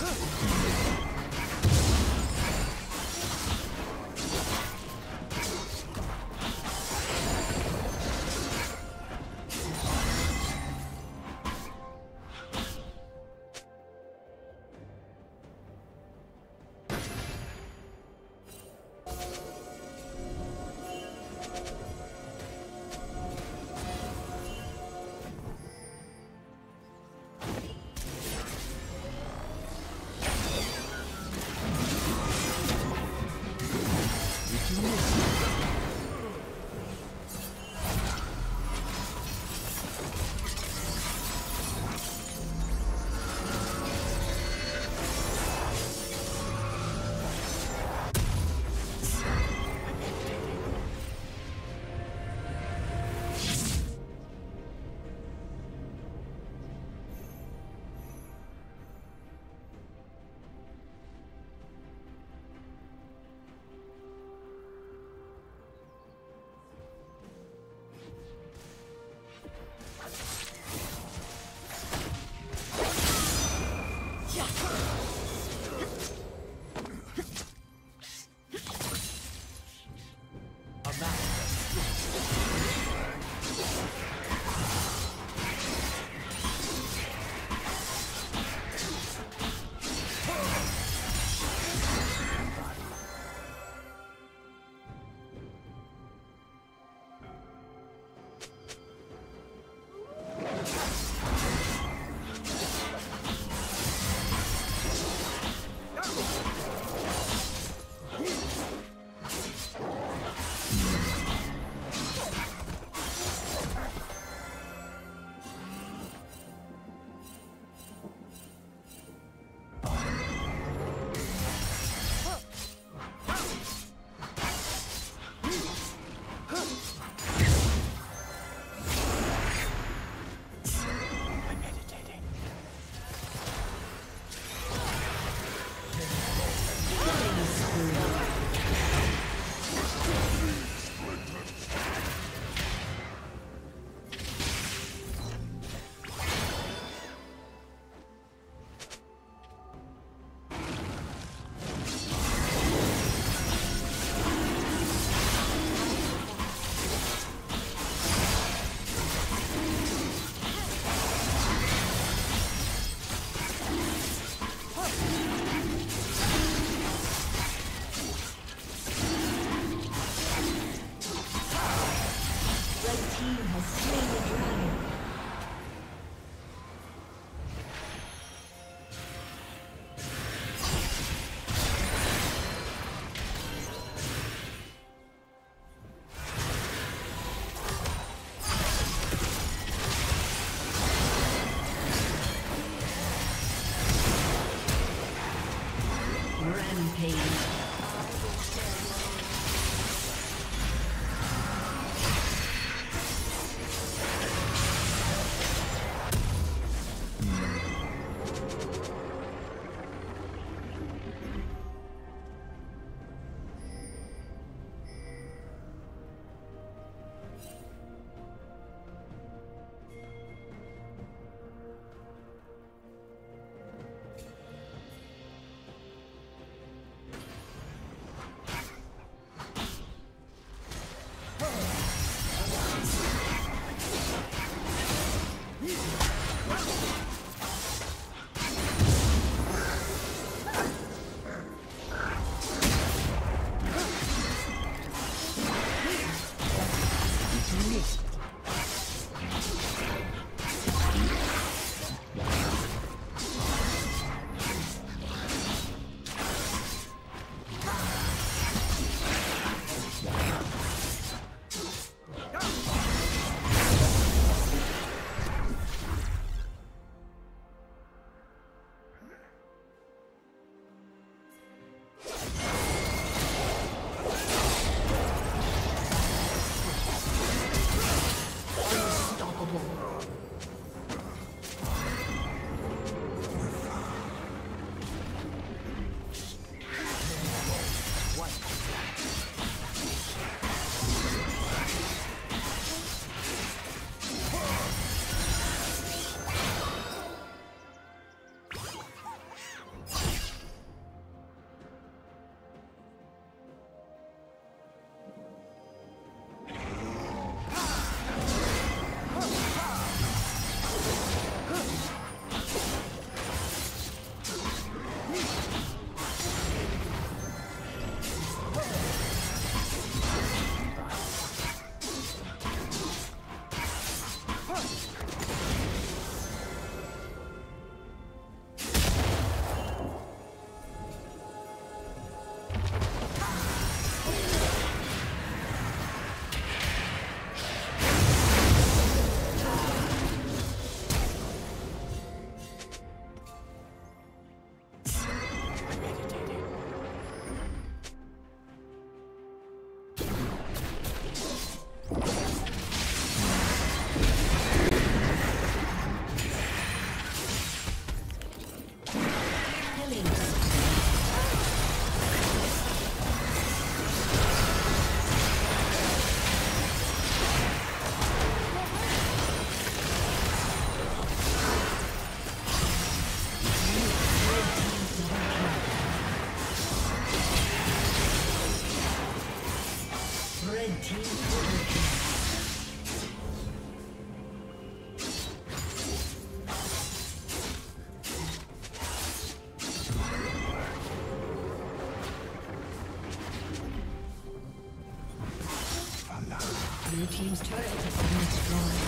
Huh. Red team is Blue Team's turret has been destroyed.